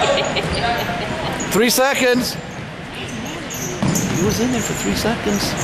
three seconds. He was in there for three seconds.